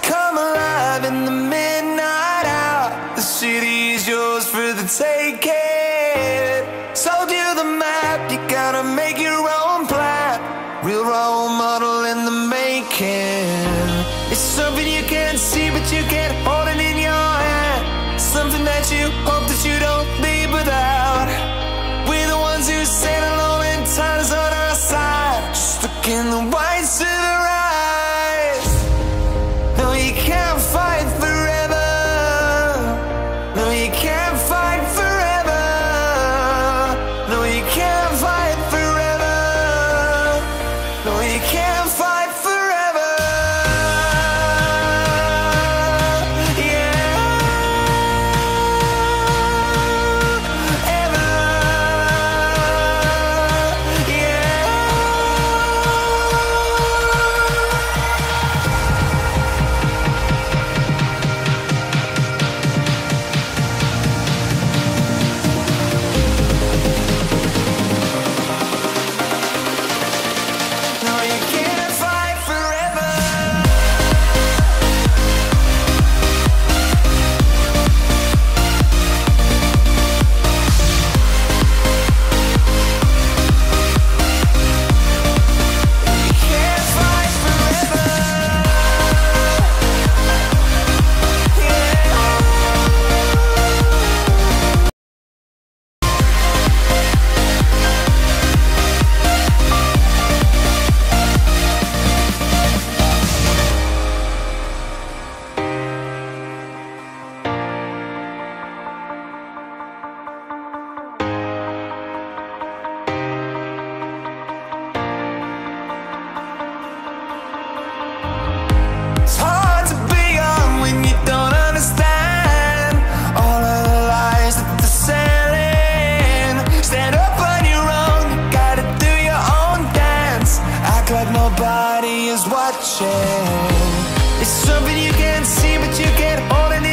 Come alive in the midnight hour. The city is yours for the taking. Sold you the map, you gotta make your own plan. Real role model in the making. It's something you can't see, but you can hold. nobody is watching. It's something you can't see but you can't hold it